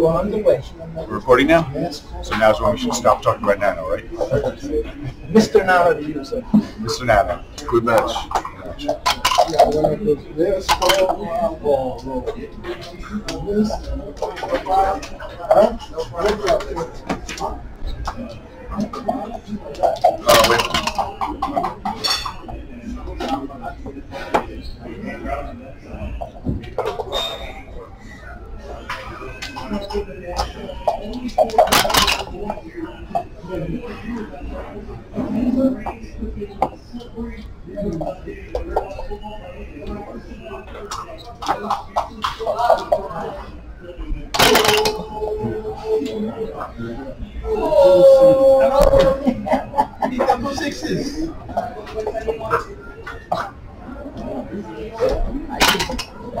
You are underway. We're recording now? So now's when we should stop talking about Nano, right? Mr. Nano sir. Mr. Nano. Good match. Uh, wait. Double sixes.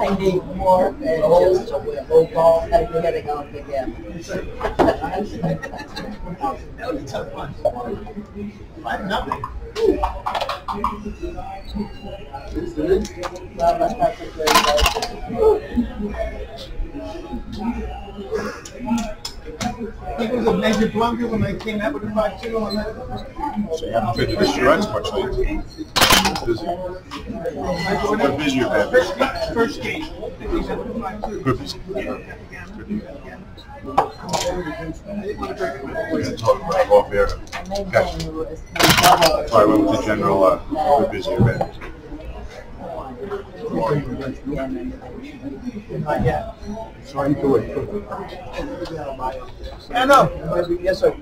I need more than just a whole ball and getting off again. That was a tough one. Five nothing. Well, that's not the great I think it was a major blunder when I came out with a five two on that. So you haven't been to the runs much lately. Busy. What busy you been? First game, first game. I think he's at the five two. Good busy. Yeah, We can talk about it off air. Why I went with the general, uh, good busy event. Not yet. Sorry to wait. I know. Yes, sir.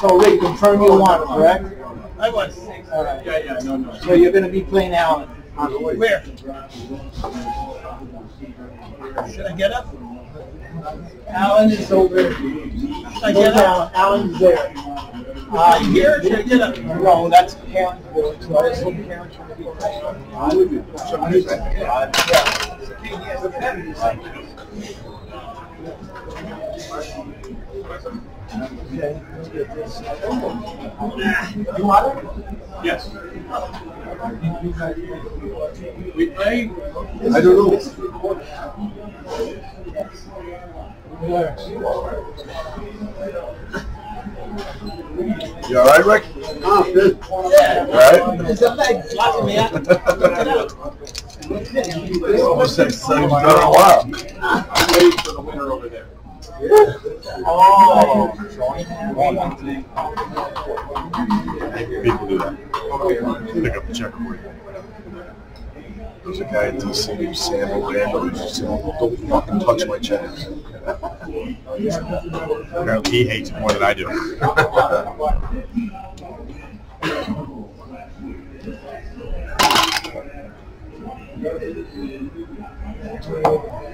So Rick, confirm you want, correct? I was. All right. Yeah, yeah, no, no. So you're gonna be playing Allen on the way. Where? Should I get up? Allen is over. Should I get up? Allen's there. Are you here or should I get up? No, that's Karen's board, so I assume Karen's gonna be playing. Okay, let's get this. You want it? Yes. We play. I don't know. You all right, Rick? Oh, good. Yeah. All right? There's a leg blocking me out. Almost said seven in a while. waiting for the winner over there. Oh. People do that. Pick up the check for you. There's a guy in DC named Sam Orlando who's just saying, don't fucking touch my check. Apparently he hates it more than I do.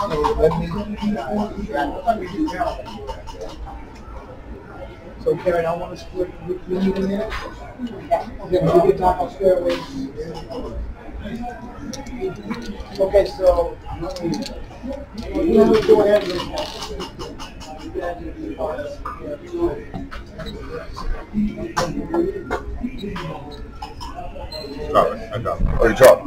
So Karen, I want to split, you you need a minute? Okay, we can talk on fairways. Okay, so. You go ahead. Drop it. I drop it. Oh, you drop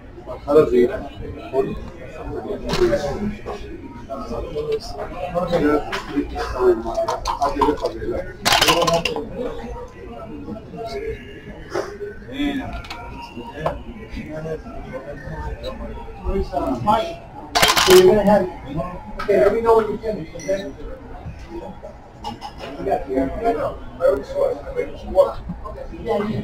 Mike, so you're going to have, okay, let me know when you finish, okay? We got the, I know, very short, I made it short. When you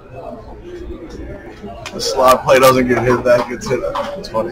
The slot play doesn't get hit, that gets hit. It's funny.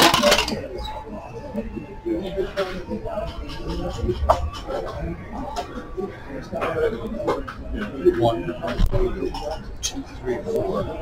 One, two, three, four.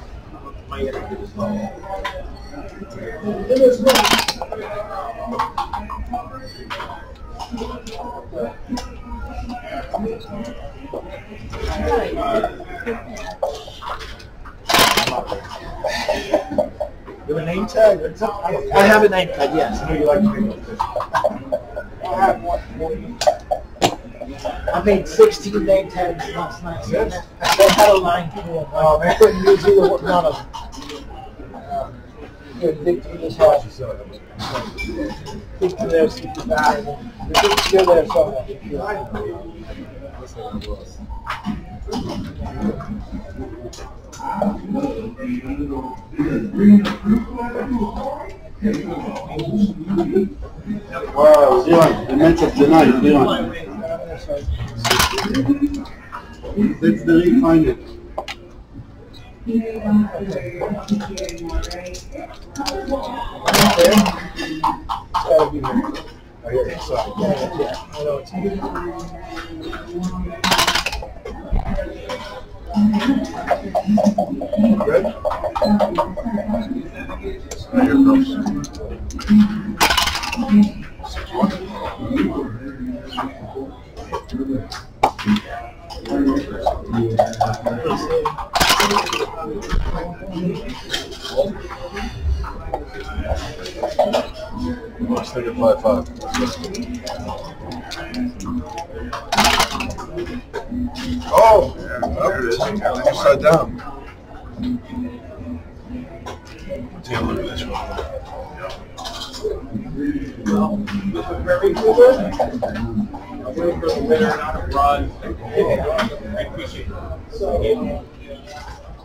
You have a name tag? I have a name tag, yes. I know you like I have one for you. I made sixteen name tags last night. so Yes. They had a line to them. Oh, man, I couldn't use either one, none of them. Here, dig through this house. Dig through there, see if you find it. They're still there somewhere. Wow, Dion, the match of the night, Dion. Let's the ring find it. It's gotta be there. Yeah, yeah, Sorry. Yeah. I know it's- Good? Here it Let's take a five five. Oh, there it is. Upside down. Take look at this one. Very good. I'm waiting for the winner, not a run. I appreciate it.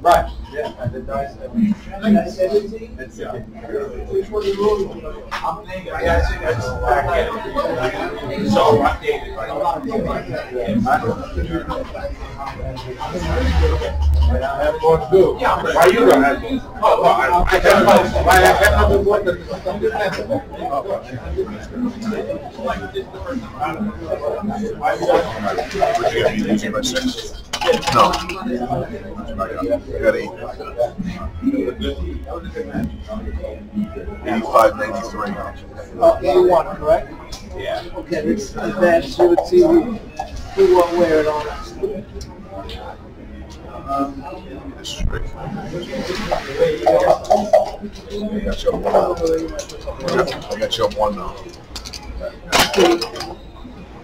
Right, yeah, and the dice. It's, uh, Which one you I'm thinking, yeah, I think that's back in. So updated, right? Yeah, why you gonna? Oh, well, I, I can't, why I can't have what the. Would you get me losing by six? No. I got eight. Eighty-five, ninety-three. Uh, eighty-one, correct? Yeah. Okay, let's advance, so let's see who, who wear it on us. This is Rick. I got you up one now. I got you up one now.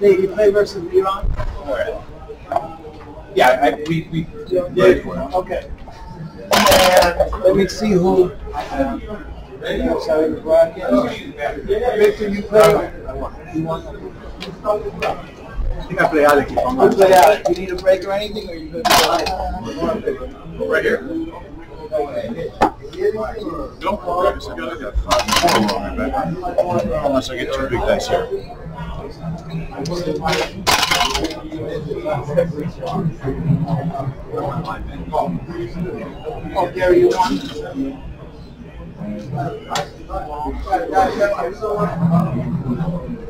Dave, you play versus Iran? Yeah, I, we, we, it. Okay. Let me see who. Sorry, the. Victor, you play? You? I think I play I'm You play out. You need a break or anything, or you good? go? Right here. Nope, I guess I got, I five. Unless I get two big dice here. Oh, Gary, you want?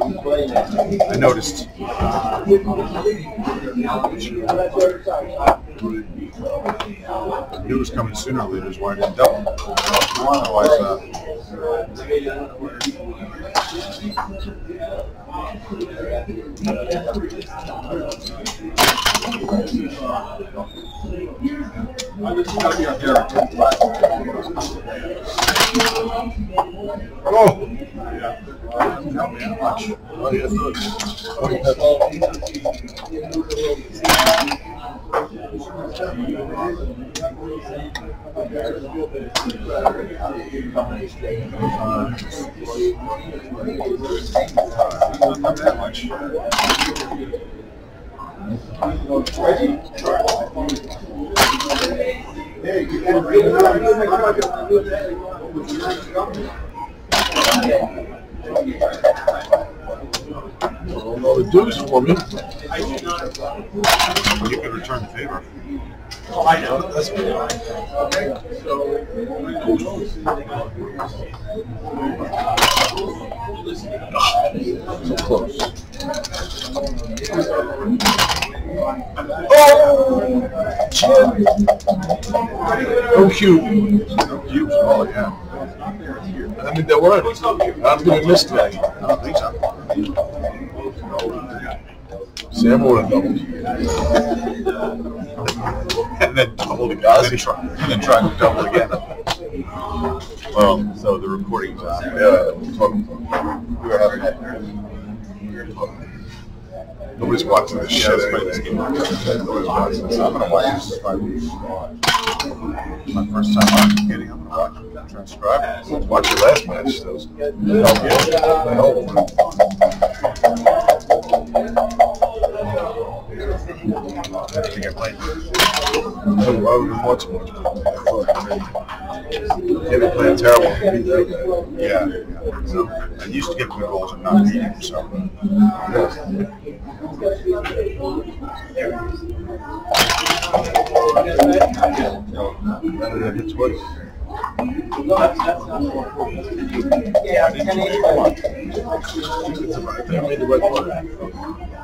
I noticed. I it was coming sooner or later, is why I didn't double. Otherwise, uh, This is gotta be there. Oh! Help me. Twenty peppers. Not. Well, deuce for. You can return the favor. Oh, I know. That's Okay, so. So close. Oh! Oh, cute. Oh, cute. Oh, yeah. I mean, they weren't. I'm gonna miss today. I don't think so. Sam would have doubled. and then doubled again. And then tried to double again. Well, so the recording's on. Yeah, talking. We were having that. We were talking. Nobody's watching this shit anyway. Nobody's watching this. I'm gonna watch this. My first time watching getting, I'm gonna watch it, transcribe. Watch your last match. Those. I think I played. Oh, I was watching much. They've been playing terrible. Yeah. yeah. So, I used to get good goals and not beat him, so. Yeah. It's about- They made the right play.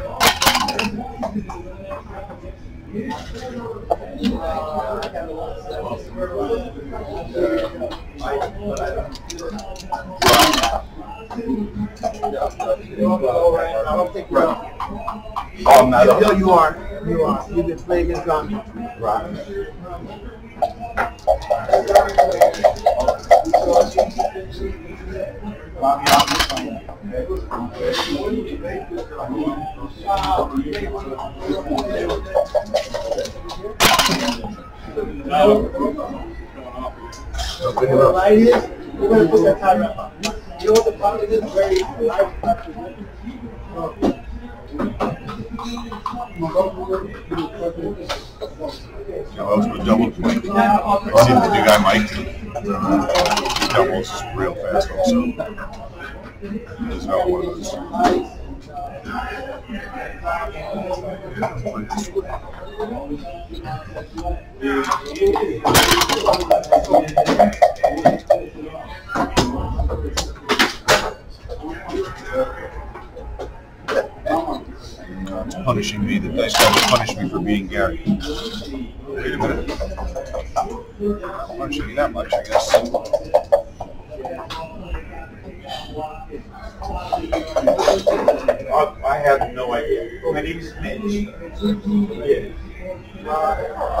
Oh, I'm. No, you are. You are. You've been playing against Ghana. Right. Being Gary. Wait a minute. Punishing you that much, I guess. I I have no idea. My name is Mitch. Yeah.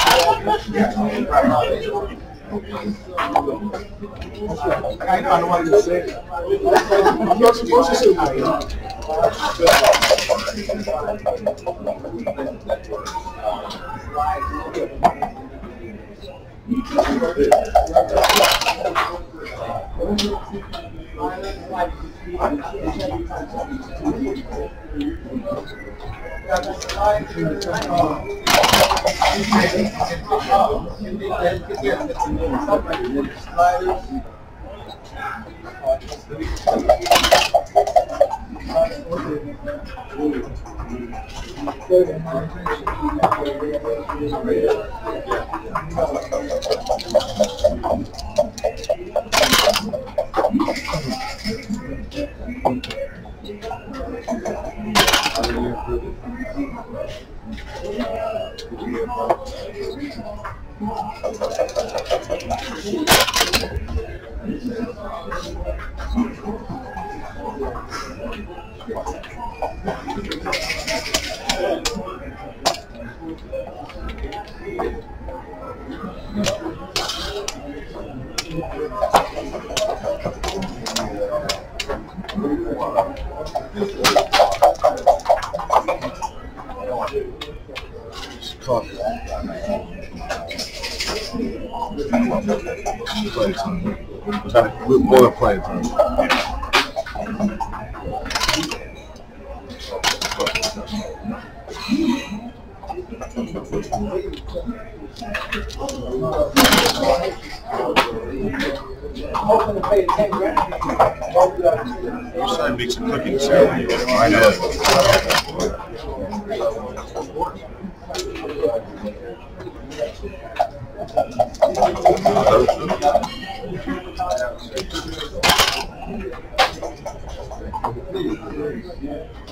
I know, I don't want you to say it. I'm not supposed to say that. Just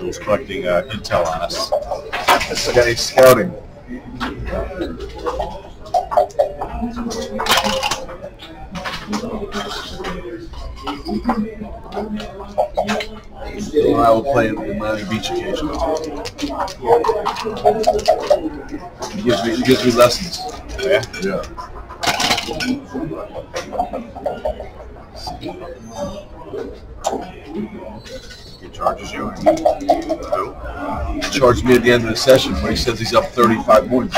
Was collecting uh, intel on us. This guy's scouting. Still, I will play in Miami Beach occasionally. He gives me, he gives me lessons. Yeah? Yeah. Charged me at the end of the session when he says he's up 35 points.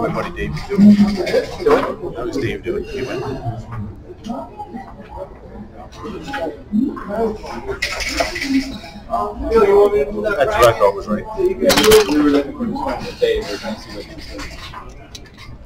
My buddy Dave doing. Dave doing? He went. That's back? leftovers, right? We were looking for this we're trying to see what he says. There's a-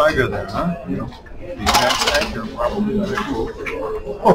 tiger there, huh? You know, the exact tiger probably. Oh,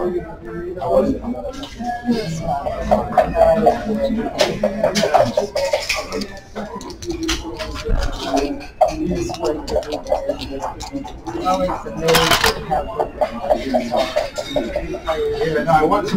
I want to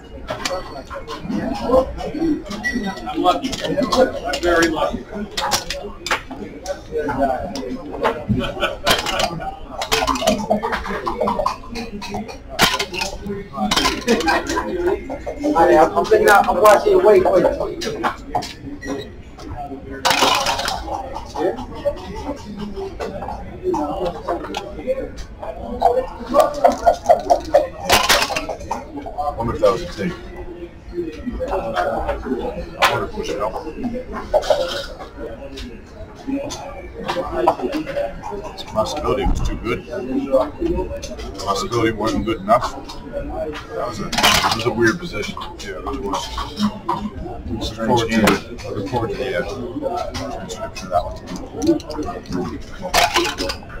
I'm lucky. I'm very lucky. I, I'm I'm I'm watching your weight, wait. I wonder if that was a tape. I wonder if was too good. Possibility wasn't good enough. That was a, that was a weird position. Yeah, it really was. Forward to, forward to the uh, transcription of that one.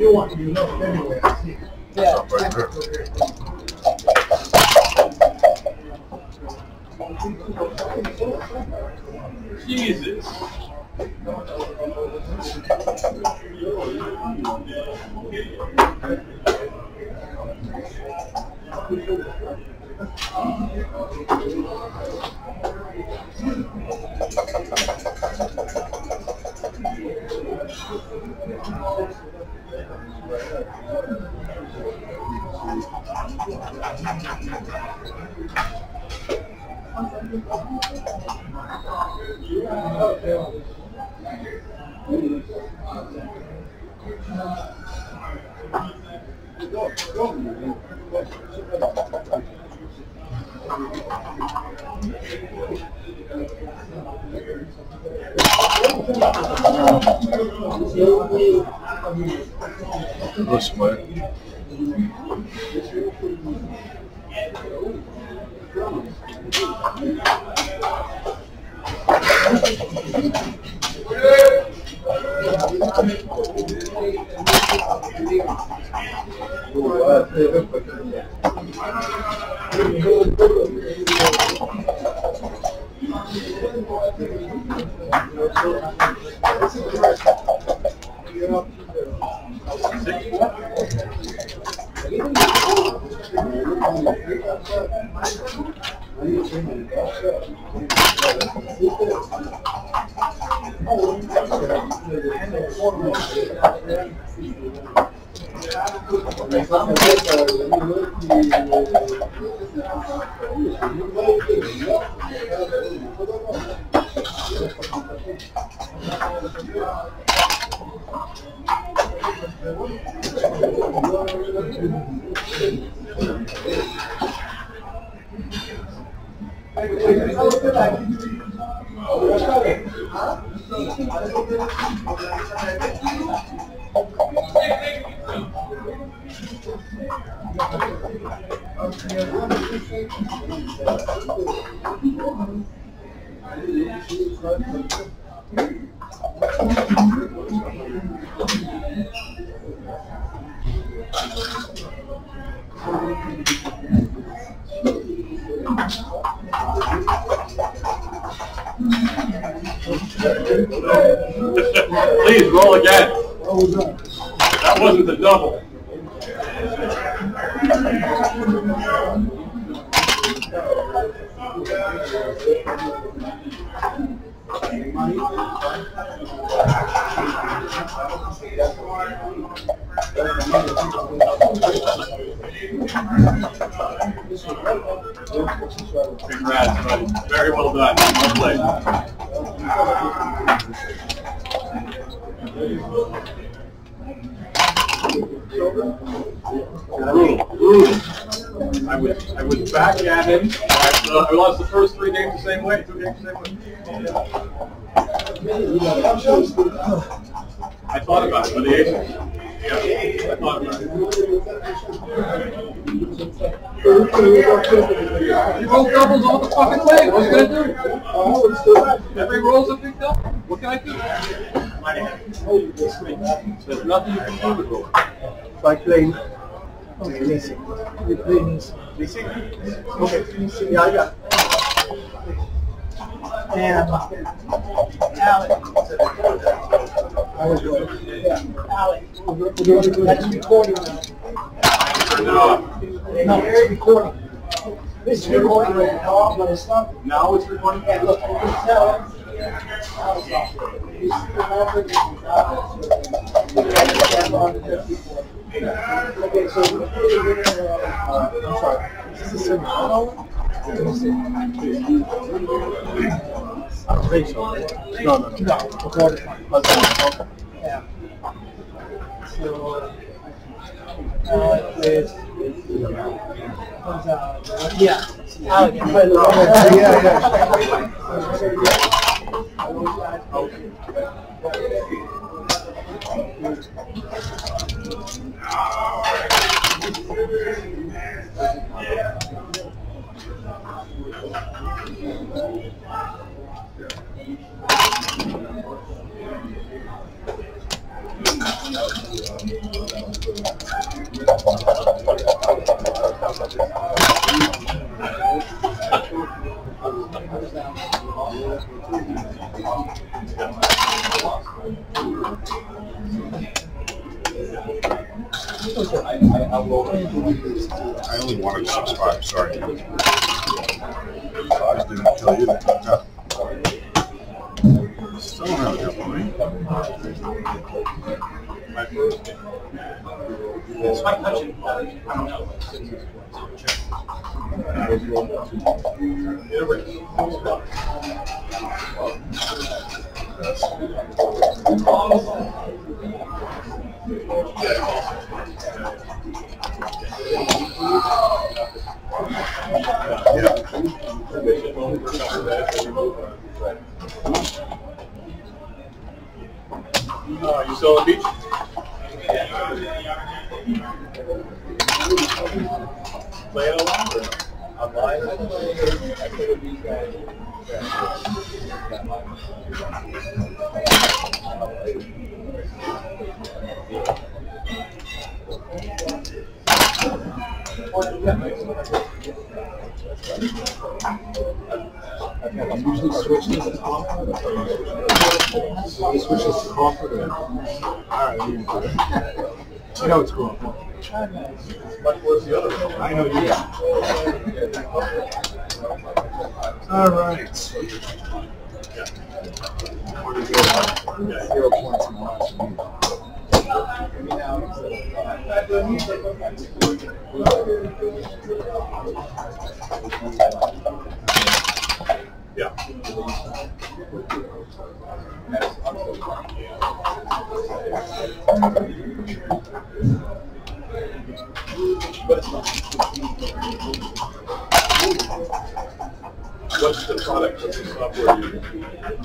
you want to be loved anywhere. Thank you. Roll doubles all the fucking way. What are you gonna do? Every roll's a big double. What can I do? There's nothing you can do with roll. By playing. Okay, listen. We play this. Okay, yeah, I got it. And Alec. I was going. Yeah. Alec. We're going, that's recording now. Turn it off. No, it's recording. This is recording right now, but it's not. Now it's recording. Yeah, look, you can tell. You see the number, you can tell. Okay, so we put it in, uh, I'm sorry. Is this a semicolon? Let me. I don't think so. No, no, no. No, recorded. Okay. Yeah. So, uh, is, comes out, yeah. Alec, you Much worse the other way. I know you. All right. Yeah. The product, what's the software you,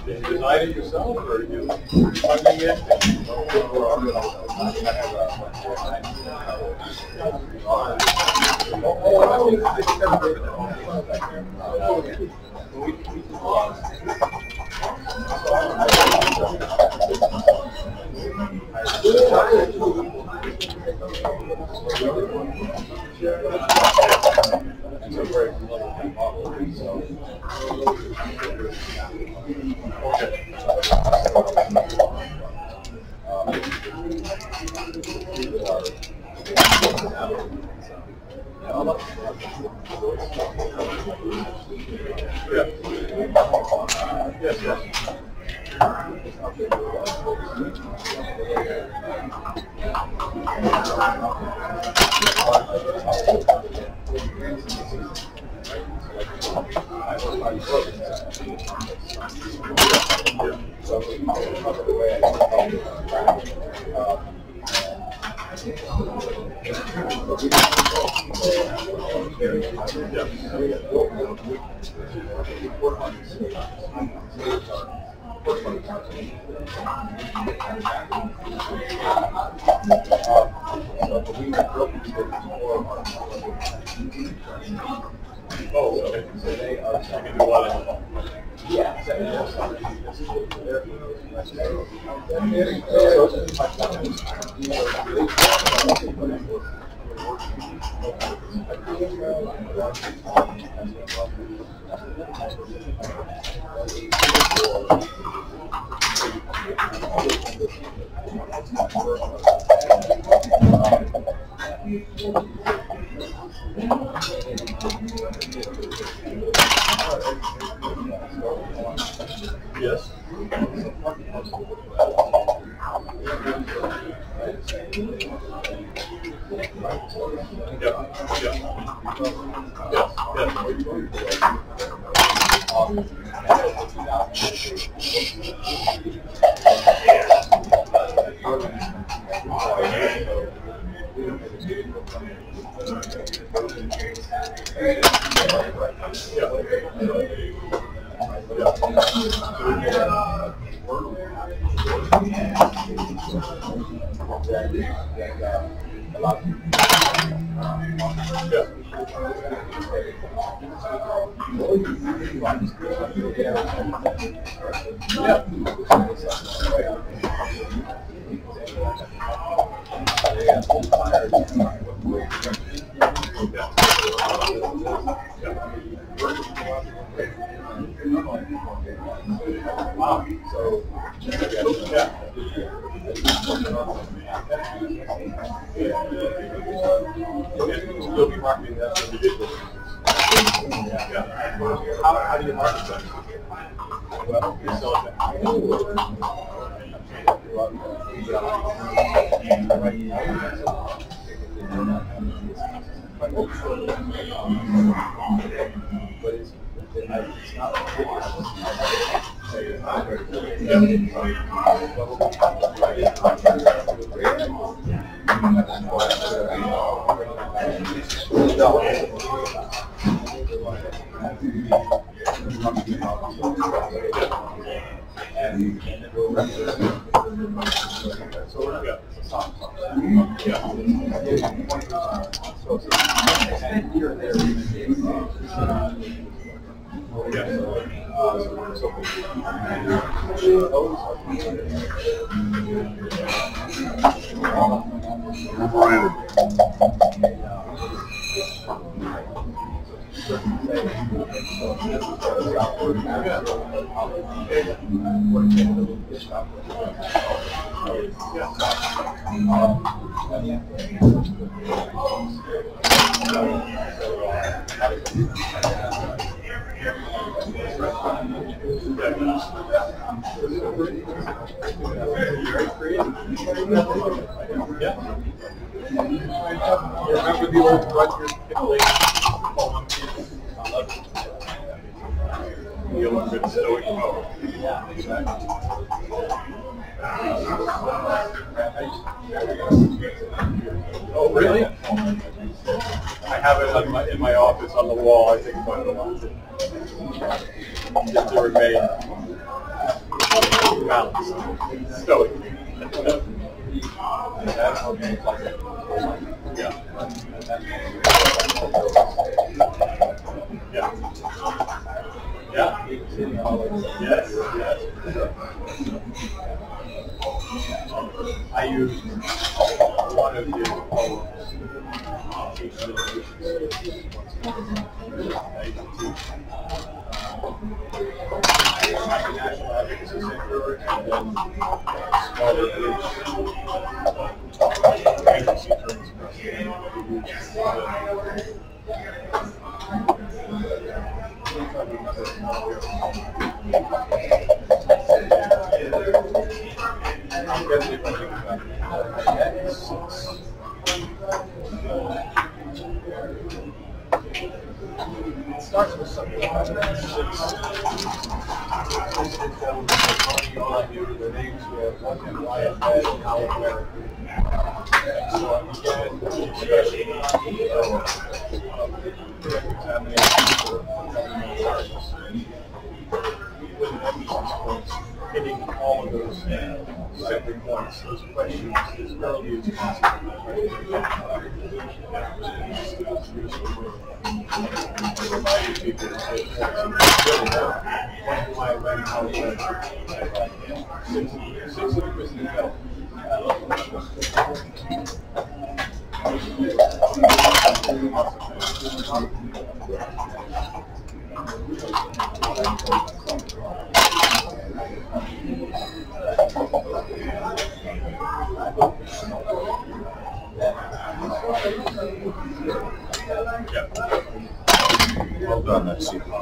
you design it yourself or are you funding it? Yeah. Yes. Yeah, yeah. Remember the old Rutgers Yeah, exactly. Yep. Well done, that's it.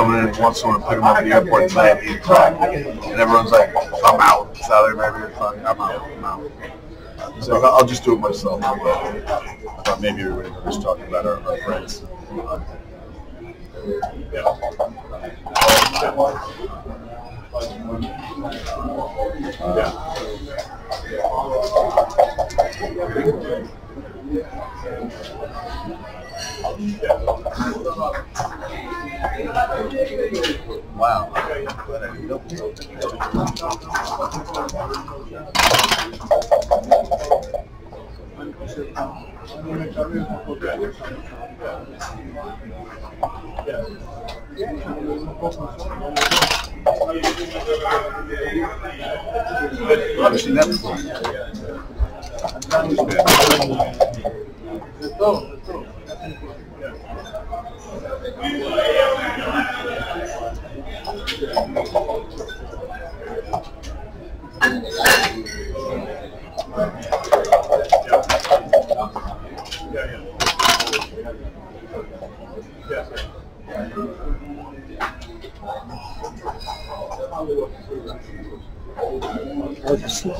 coming in wants someone to pick them up at the airport tonight at 8 o'clock. And everyone's like, I'm out. Saturday night 8 o'clock, I'm out. I'm out. So I'll just do it myself. Uh, I thought maybe we were just talking about our sir. Oh, you see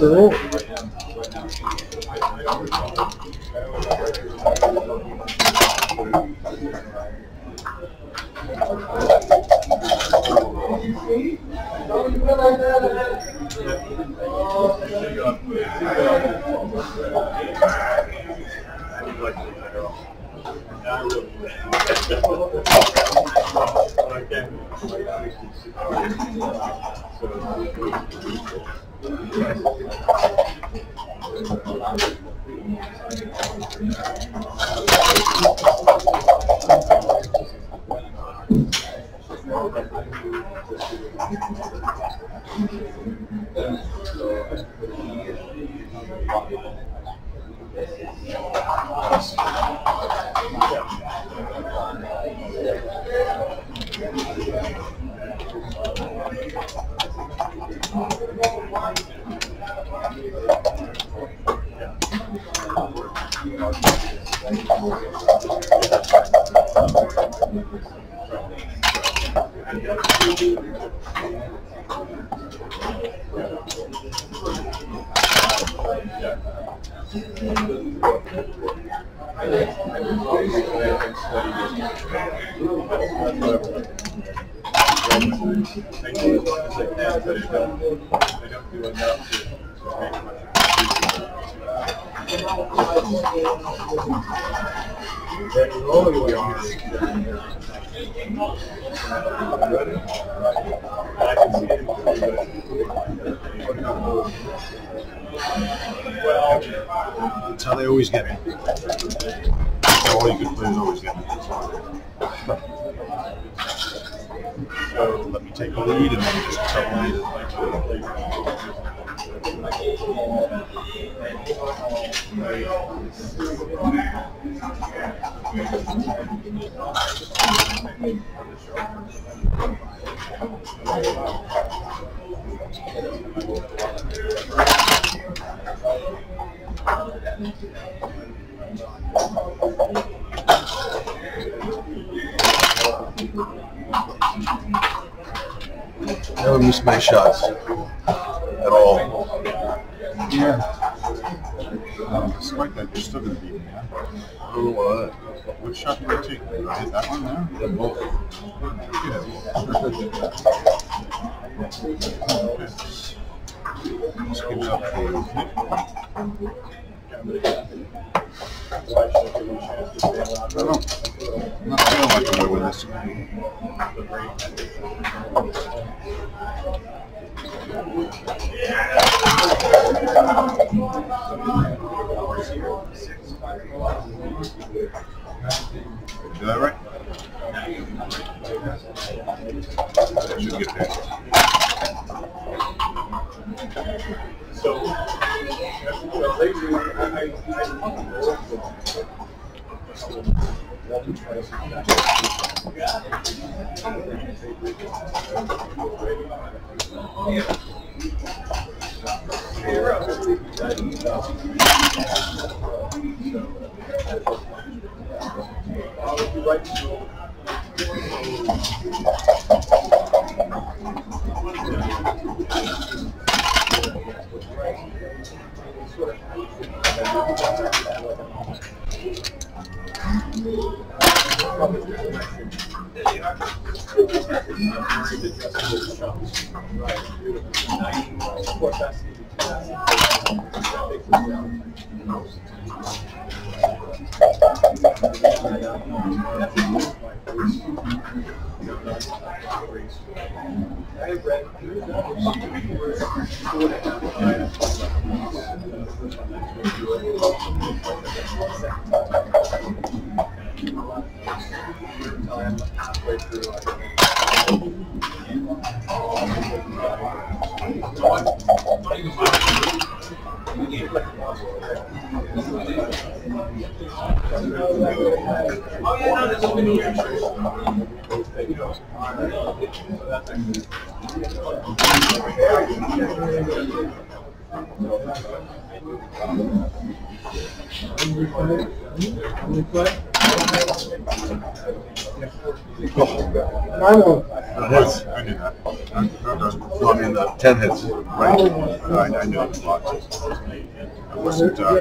take the lead and then just tell me. I never miss my shots at all. Yeah. Um, despite that, you're still gonna beat me, huh? Don't what. Which shot did I take? Did I hit that one there? Yeah, both. Let's give it up for I Oh. The hits, I knew that. No, I mean, the 10 hits, right? No, I, I knew it was locked. I wasn't, uh...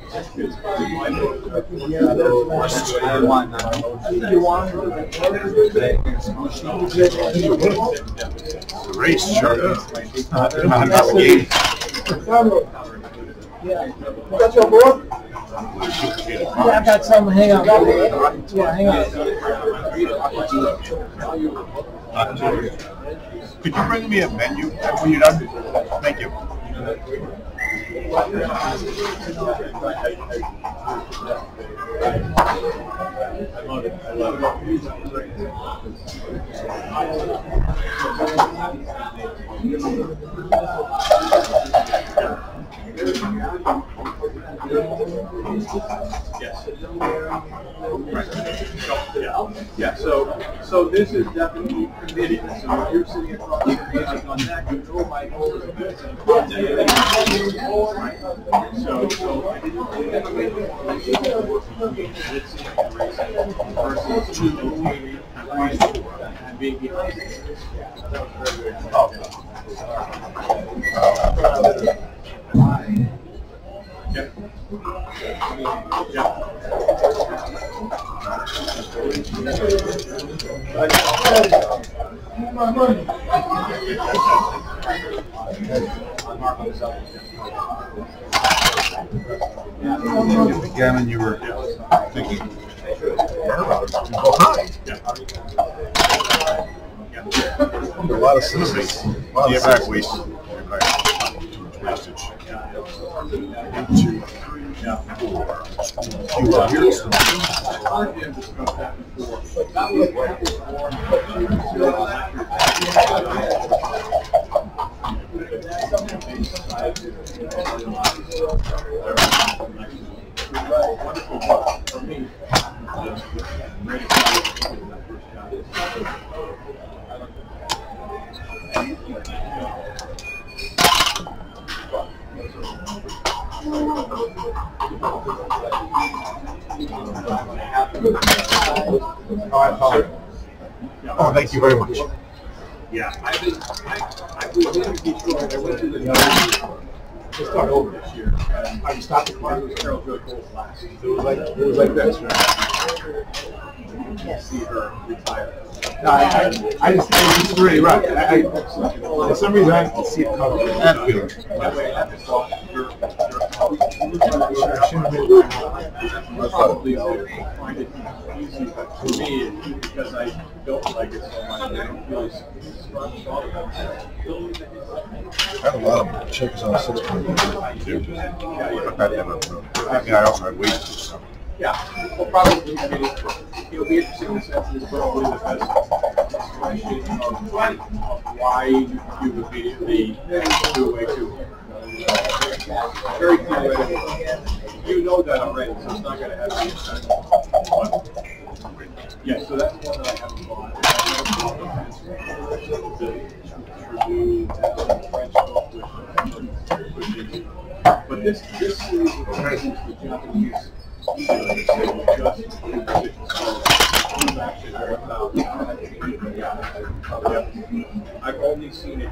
The race, sure. fine. Yeah. That's your board? Yeah, I got some, hang on. Yeah, hang on. Could you bring me a menu when you're done? Thank you. I love it. It. Yes. Yeah, yeah, so, so this is definitely committed, so if you're sitting across on that, you know my goal is. So, so I didn't. Versus two, and being behind. Yep. Yep. Gammon, you were thinking. Go high. A lot of citizens. A lot of Yeah, back citizens. waste. You are here. Oh, thank you very much. Yeah, I think, I, I was in Detroit, I went to the, to start over this year. I stopped at Carlos Carol Joe Cole's last. It was like, it was like this, right? See her retire. No, I, I, I just, I just really right. I, I, for some reason, I can see it coming. That I have to like it so much, I don't feel as strong about it. I had a lot of checkers on six point. I've had them. uh, Yeah, I also had wastage. So. Yeah, well, probably, I mean, it- it'll be interesting in the sense that it's probably the best explanation of of why you immediately do away to. Very theoretical. You know that already, so it's not gonna have any effect. Yeah, so that's one that I haven't bought. But this, this series of is the Japanese. I've only seen it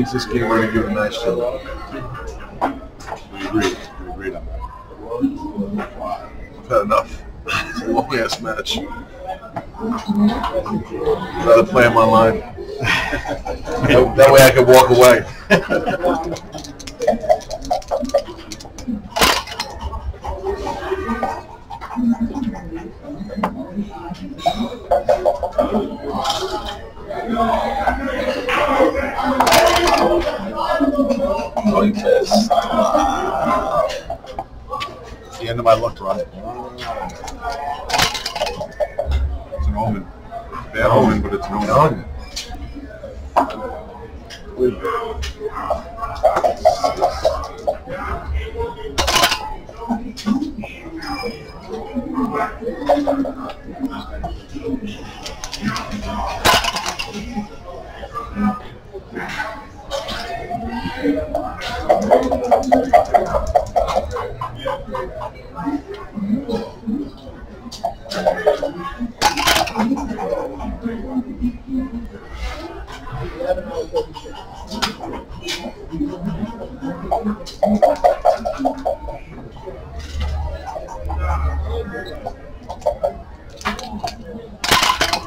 Wins this game, we're gonna give a match to.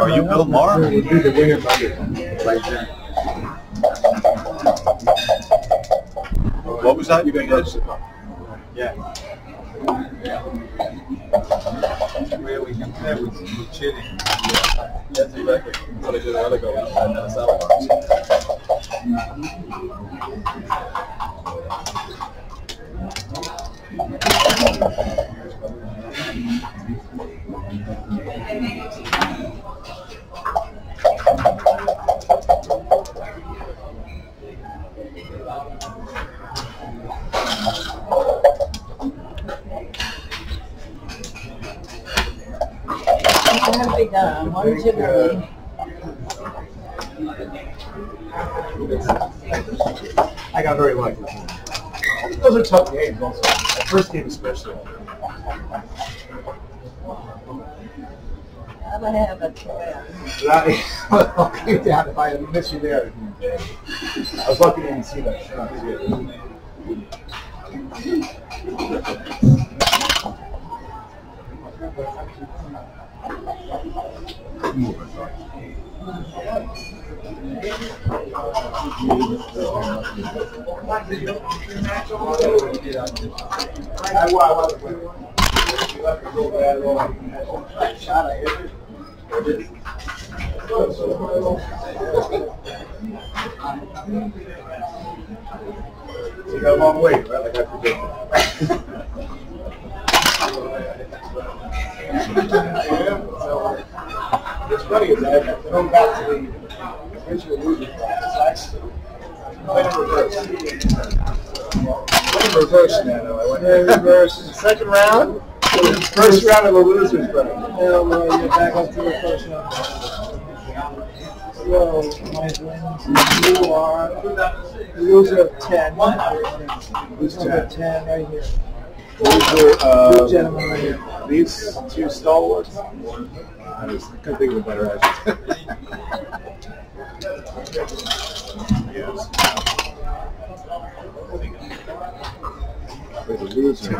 Are you by Bill Maher? We'll do the winner by by then. What was that? You guys? Yeah. Where we compare with with cheating. Yes, exactly. What I did a while ago, and then a salad It can be done, one too many. I got very lucky. Those are tough games also. That first game especially. I'm gonna have a I, I'll keep that if I miss you there. I was lucky to even see that shot. So, What's funny is I I go back to the original movie class. I went in reverse. Went in reverse, man. I went in reverse. Second round. First round of a loser's bracket. Hell no, you're back up to the first round. So, my wins, you are the loser of 10. Loser of 10 right here. These are, uh, gentlemen right here. these two stalwarts. I just couldn't think of a better adjective. Yes. There's a loser.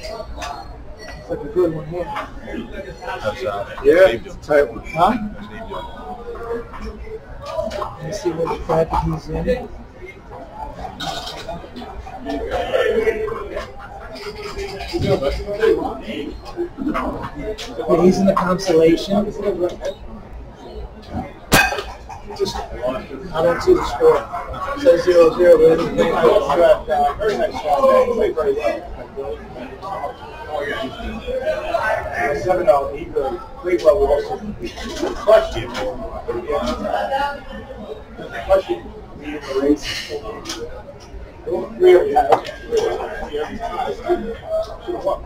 It's like a good one here. That's, uh, Yeah, it's a tight one. Huh? That's. Let me see which bracket he's in. Yeah, he's in the constellation. I don't see the score. It says zero zero, but it's Very nice shot, uh, very nice shot. Played very well. Seven out, he played well with us. Question. Question. Me in the race. Really, yeah. Should have won.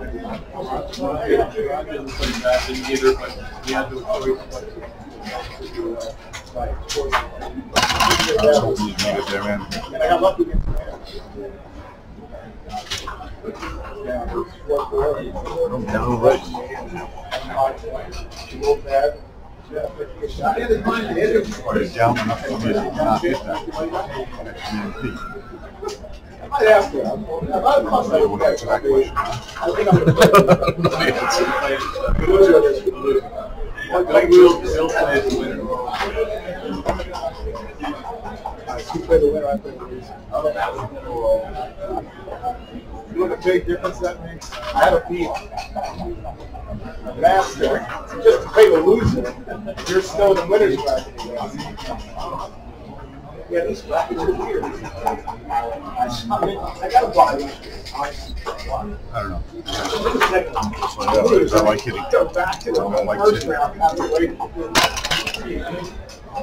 Didn't play bad, didn't get her, but he had no choice but to do it. Let's hope he's made it there, man. And I got lucky against him. Yeah, it was one for one. I'm down right. He's down to not hit that. I to think I'm Will played the winner. The winner, I play the know what a big difference that makes? I had a beat. Last year, just to play the loser, you're still in the winner's bracket. Yeah, these brackets are weird. I got a buy. I don't know. I like hitting. Go back to the like first round. have to wait. I'm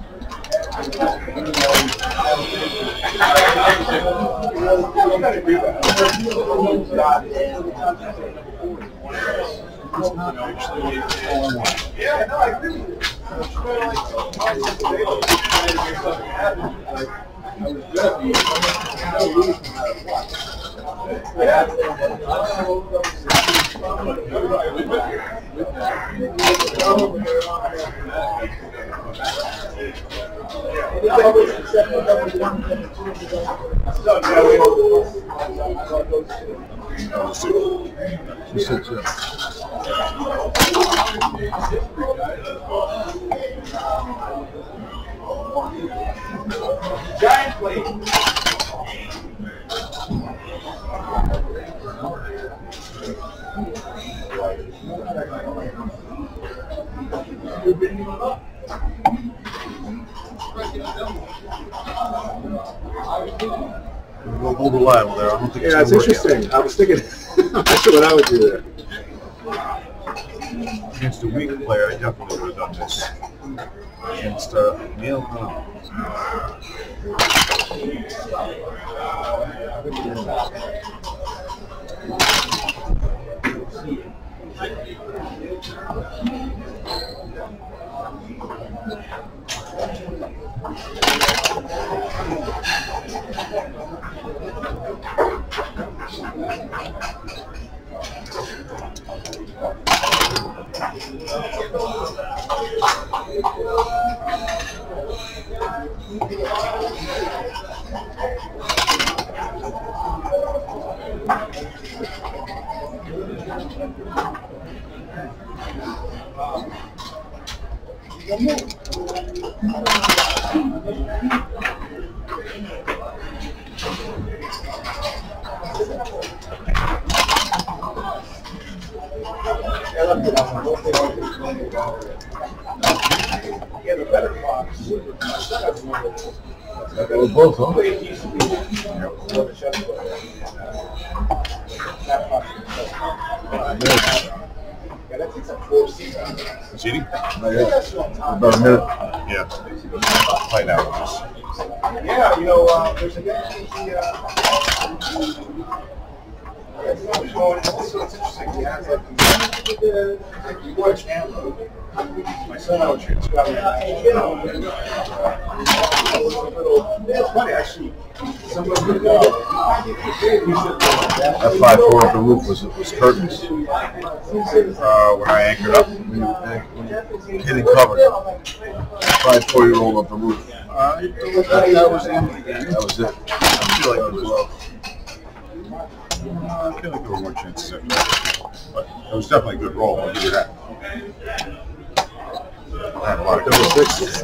I'm. She said, yeah. We'll hold there. I don't think Yeah, it's gonna work out. interesting. I was thinking, I'm not sure what I would do there. Against a weak player, I definitely would have done this. Against uh, Neil, no. Yeah, the better box. About. Yeah. Play now. Yeah, you know, uh, there's a guy, he, uh, it's interesting, he has like, he works Amber. My son out here, It's funny, actually, somebody. That five four up the roof was, was curtains. uh, when I anchored up. Hitting cover. Five four year old up the roof. Uh, that, that was the end of the game. That was it. I feel like it was low. Uh, I feel like there were more chances that. But it was definitely a good roll. I'll give you that. I had a lot of good rolls.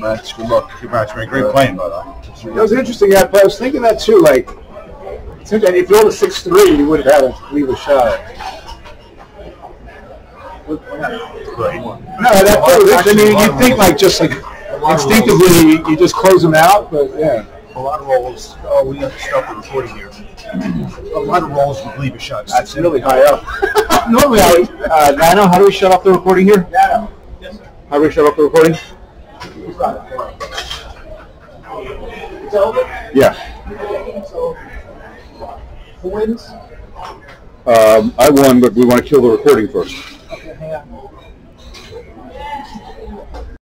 Match, good luck. Good match, man. Great playing, by the way. It was interesting, but I was thinking that too, like, if you rolled a six three, you would have had to leave a shot. That. I mean, you think like just like instinctively, you just close them out, but yeah. A lot of rolls. Oh, we have to stop the recording here. A lot of rolls would leave a shot. That's really high up. Normally, I would, uh, Nano, how do we shut off the recording here? Nano. Yes, sir. How do we shut off the recording? It's over? Yeah. Who wins? Um, I won, but we want to kill the recording first. Okay, hang on.